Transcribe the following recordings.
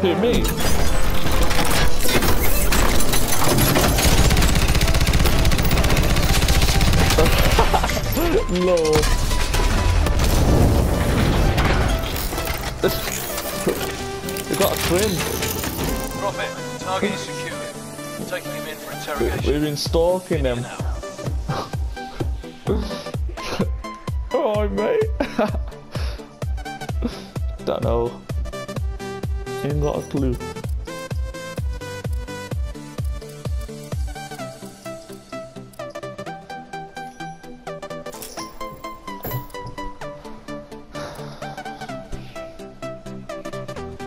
Who, me? Lord. we got a twin. Prophet, target is secured. Taking him in for interrogation. We've been stalking him. Alright, mate. Don't know. Ain't got a clue.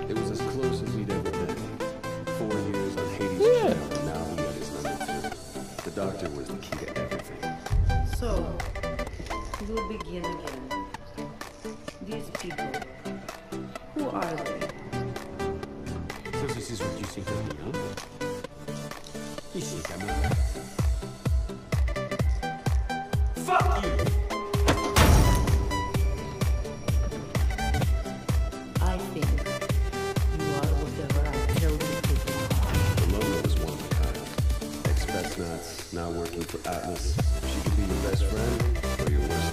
It was as close as we'd ever been. Four years on Hades' Yeah. and now he had his number two. The doctor was the key to everything. So, we'll begin again. These people, who are they? So this is what you think of me, huh? You think I'm a... Fuck you! I think you are whatever I tell you to be. Ramona was one of a kind. Ex-Spetsnaz, now working for Atlas. She could be your best friend or your worst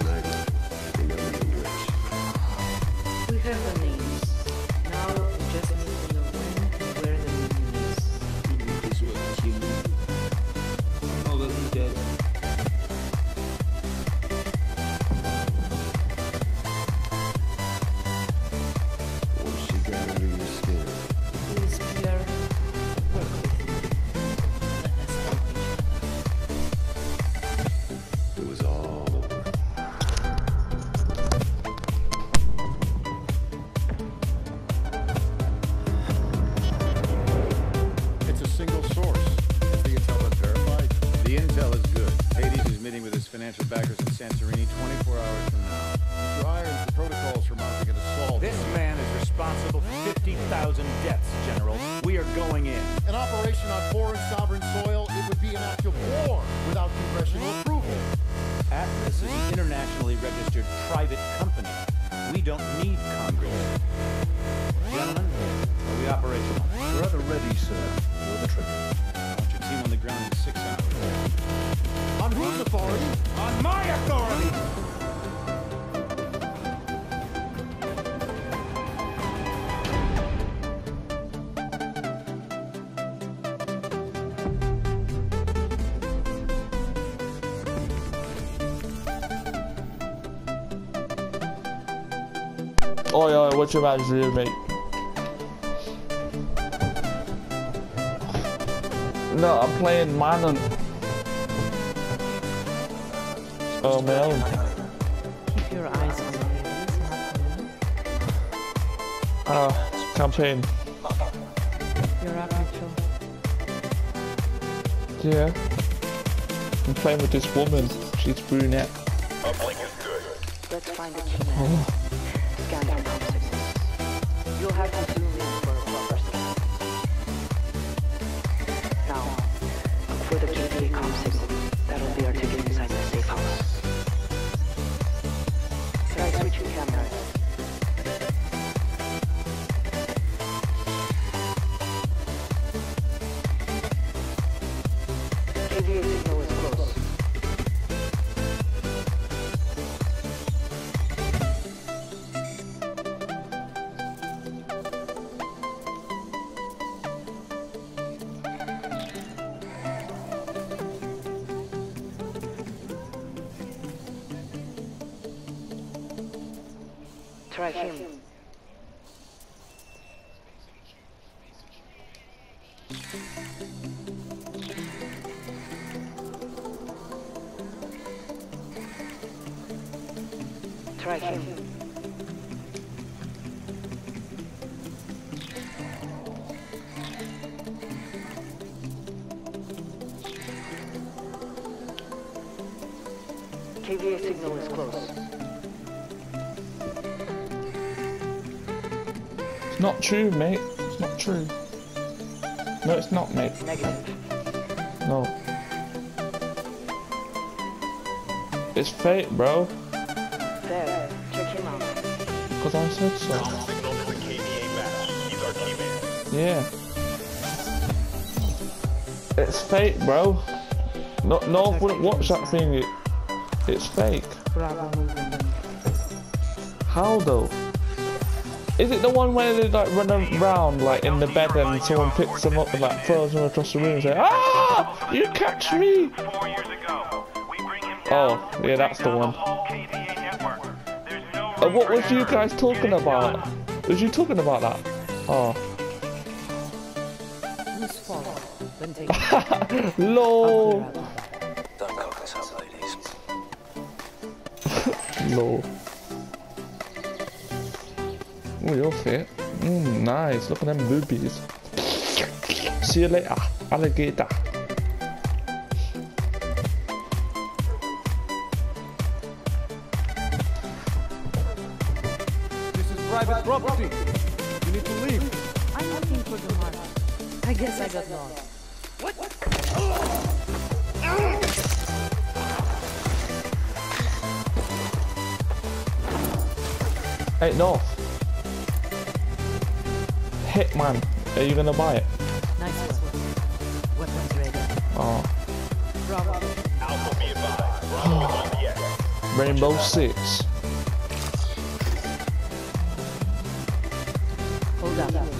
meeting with his financial backers in Santorini 24 hours from now. Mr. Irons, the protocols for mounting an assault. This man is responsible for 50,000 deaths, General. We are going in. An operation on foreign sovereign soil, it would be an act of war without congressional approval. Atlas is an internationally registered private company. We don't need Congress. Gentlemen, are we operational? We're at the ready, sir. Pull the trigger. I want your team on the ground in six hours. On whose authority? On my authority! Oh yeah, what your man's doing, mate? No, I'm playing Manon. Oh man. Keep your eyes on the ladies, Marco. Ah, campaign. You're up, Mitchell. Yeah. I'm playing with this woman. She's brunette. Let's find the key man. Scan. You'll have to zoom in for a proper scan. Now, for the signal. Try him. Try him. KVA signal is close. Not true, mate. It's not true. No, it's not, mate. Negative. No. It's fake, bro. check him out Because I said so. Yeah. It's fake, bro. No, no, wouldn't watch that thing. It, it's fake. How though? Is it the one where they like run around like in the bed and someone picks them up and like throws them across the room and say, Ah! You catch me! Oh, yeah, that's the one. Uh, what was you guys talking about? Was you talking about that? Oh. Who's follow? Then take it. Lol. Don't cock us up, ladies. Lol. Oh, you're fit. Mm, nice. Look at them boobies. See you later, alligator. This is private property. You need to leave. I'm looking for the mark. I guess I got lost. What? Hey, North. Hitman. Are you gonna buy it? Nice one. Weapons ready. Oh. Bravo. Rainbow Six. Hold up.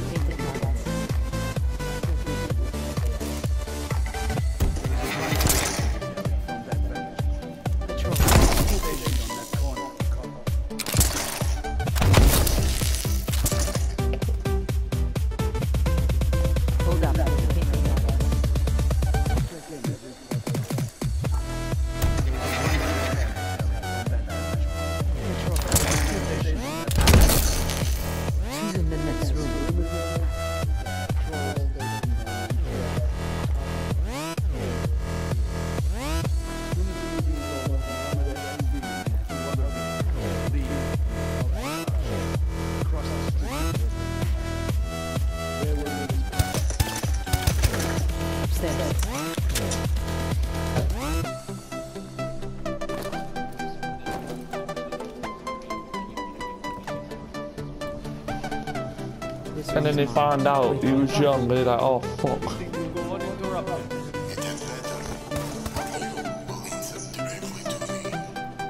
And then they mine. found out he was young. They're like, oh fuck.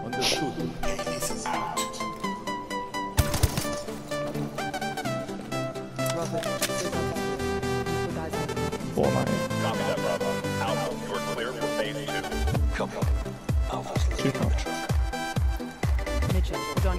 Understood. Robert, sit up. Put eyes on him. Fortnite. Copy. Alpha's looking Super. at the truck. Mitchell, put on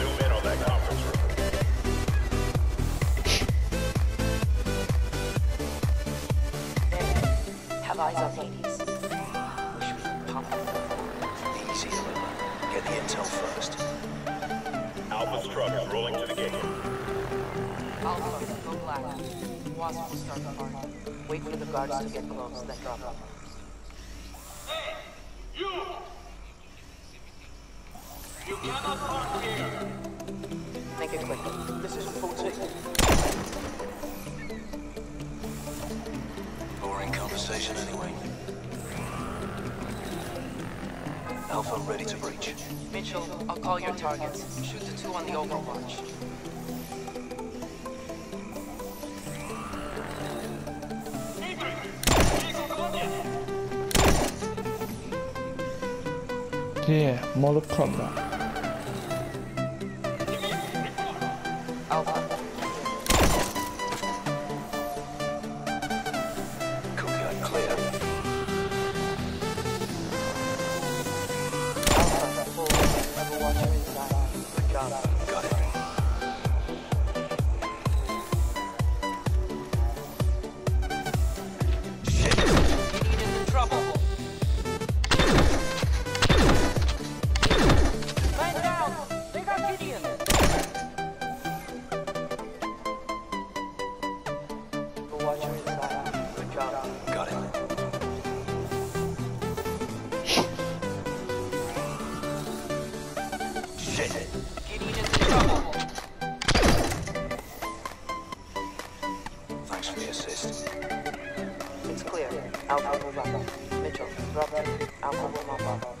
Alpha's truck is rolling to the gate. Alpha, go black. Wasp will start the party. Wait for the guards to get close, then drop them. Make it quick. This is 14. Boring conversation anyway. Alpha ready to breach. Mitchell, I'll call your targets. Shoot the two on the overwatch. Yeah, Mortal 好好好好好。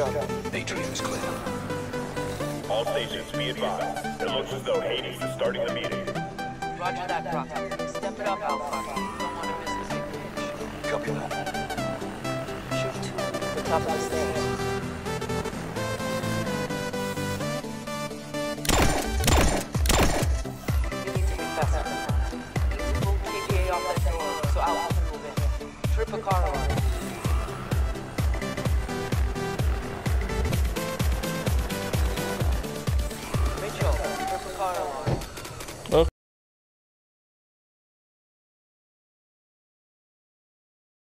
job. Is clear. All stations be advised. It looks as though Hades is starting the meeting. Roger that, Prophet. Step it up, Alpha. Don't want to miss the this engage. Copy that. Shoot to the top of the stairs.